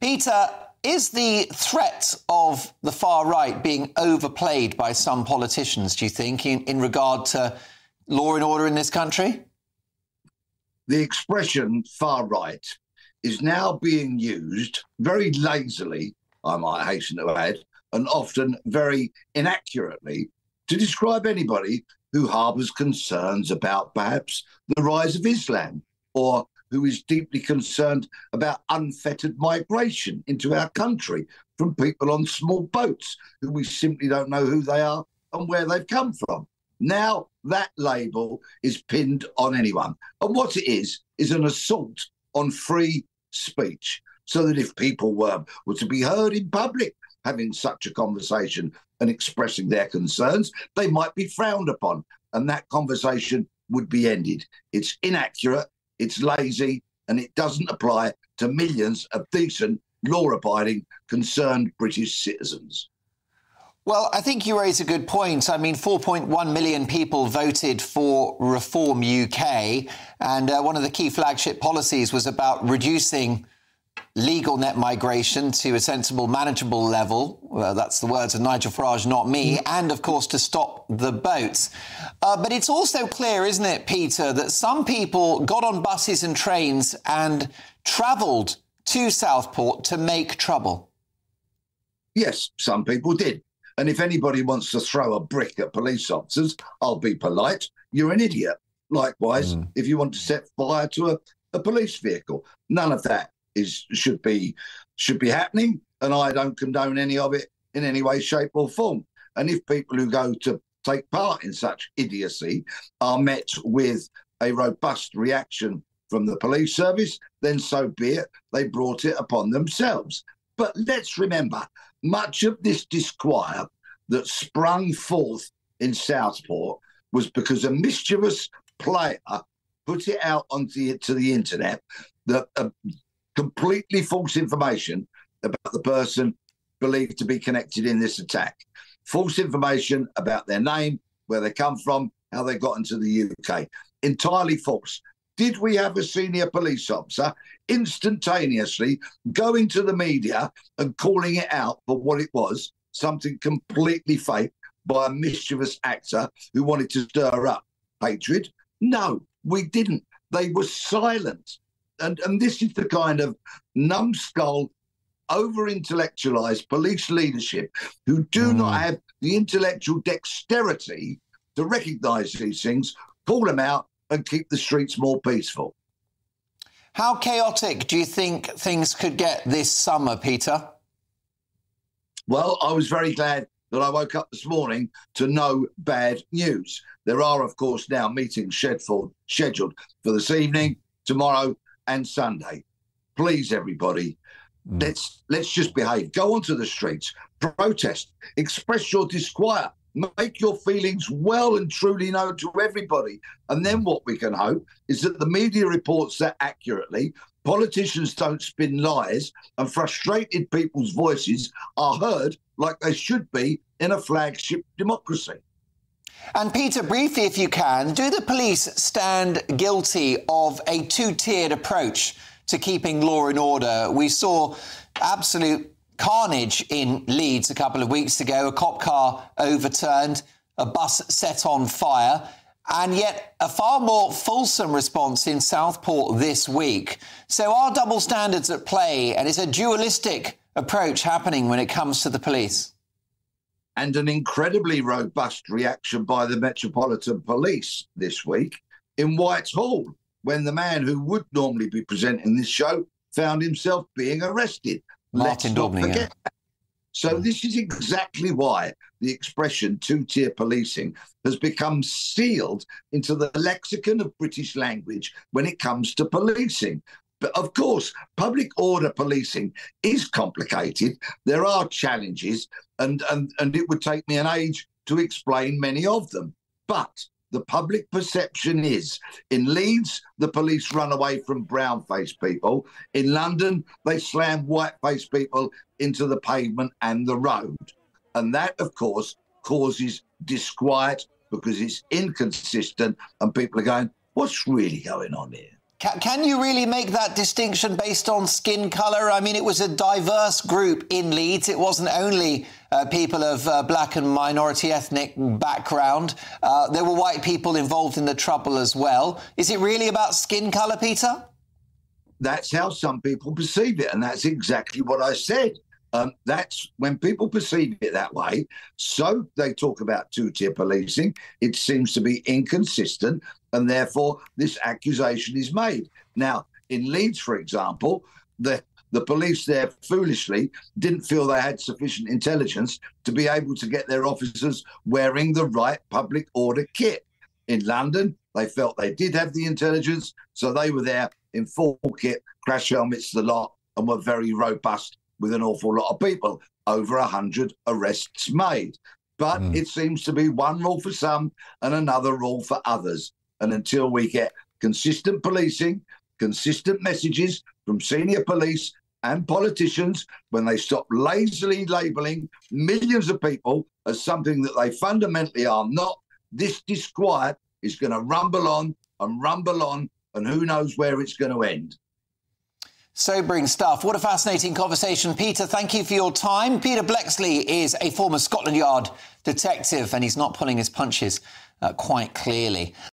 Peter, is the threat of the far right being overplayed by some politicians, do you think, in, in regard to law and order in this country? The expression far right is now being used very lazily, I might hasten to add, and often very inaccurately to describe anybody who harbours concerns about perhaps the rise of Islam or who is deeply concerned about unfettered migration into our country from people on small boats who we simply don't know who they are and where they've come from. Now that label is pinned on anyone. And what it is, is an assault on free speech. So that if people were, were to be heard in public having such a conversation and expressing their concerns, they might be frowned upon. And that conversation would be ended. It's inaccurate, it's lazy, and it doesn't apply to millions of decent, law abiding, concerned British citizens. Well, I think you raise a good point. I mean, 4.1 million people voted for Reform UK, and uh, one of the key flagship policies was about reducing legal net migration to a sensible, manageable level. Well, that's the words of Nigel Farage, not me. And of course, to stop the boats. Uh, but it's also clear, isn't it, Peter, that some people got on buses and trains and travelled to Southport to make trouble. Yes, some people did. And if anybody wants to throw a brick at police officers, I'll be polite. You're an idiot. Likewise, mm. if you want to set fire to a, a police vehicle, none of that is should be should be happening, and I don't condone any of it in any way, shape, or form. And if people who go to take part in such idiocy are met with a robust reaction from the police service, then so be it. They brought it upon themselves. But let's remember, much of this disquiet that sprung forth in Southport was because a mischievous player put it out onto the, to the internet that uh, completely false information about the person believed to be connected in this attack. False information about their name, where they come from, how they got into the UK. Entirely false. Did we have a senior police officer instantaneously going to the media and calling it out for what it was, something completely fake by a mischievous actor who wanted to stir up hatred? No, we didn't. They were silent. And, and this is the kind of numbskull, over intellectualized police leadership who do mm. not have the intellectual dexterity to recognize these things, call them out, and keep the streets more peaceful. How chaotic do you think things could get this summer, Peter? Well, I was very glad that I woke up this morning to no bad news. There are, of course, now meetings scheduled, scheduled for this evening, tomorrow, and Sunday. Please, everybody, mm. let's let's just behave. Go onto the streets, protest, express your disquiet, make your feelings well and truly known to everybody. And then what we can hope is that the media reports that accurately, politicians don't spin lies, and frustrated people's voices are heard like they should be in a flagship democracy. And Peter, briefly, if you can, do the police stand guilty of a two tiered approach to keeping law and order? We saw absolute carnage in Leeds a couple of weeks ago. A cop car overturned, a bus set on fire, and yet a far more fulsome response in Southport this week. So, are double standards at play, and is a dualistic approach happening when it comes to the police? And an incredibly robust reaction by the Metropolitan Police this week in Whitehall, when the man who would normally be presenting this show found himself being arrested. Martin Daubney. Yeah. So hmm. this is exactly why the expression two-tier policing has become sealed into the lexicon of British language when it comes to policing. But of course, public order policing is complicated. There are challenges, and, and, and it would take me an age to explain many of them. But the public perception is in Leeds, the police run away from brown faced people. In London, they slam white faced people into the pavement and the road. And that, of course, causes disquiet because it's inconsistent and people are going, what's really going on here? Can, you really make that distinction based on skin colour? I mean, it was a diverse group in Leeds. It wasn't only uh, people of uh, black and minority ethnic background. Uh, there were white people involved in the trouble as well. Is it really about skin colour, Peter? That's how some people perceive it, and that's exactly what I said. Um, that's when people perceive it that way. So they talk about two tier policing. It seems to be inconsistent, and therefore this accusation is made. Now, in Leeds, for example, the the police there foolishly didn't feel they had sufficient intelligence to be able to get their officers wearing the right public order kit. In London, they felt they did have the intelligence, so they were there in full kit, crash helmets, the lot, and were very robust with an awful lot of people. Over a hundred arrests made. But mm. it seems to be one rule for some and another rule for others. And until we get consistent policing, consistent messages from senior police and politicians when they stop lazily labelling millions of people as something that they fundamentally are not, this disquiet is going to rumble on and rumble on, and who knows where it's going to end. Sobering stuff. What a fascinating conversation. Peter, thank you for your time. Peter Bleksley is a former Scotland Yard detective, and he's not pulling his punches uh, quite clearly.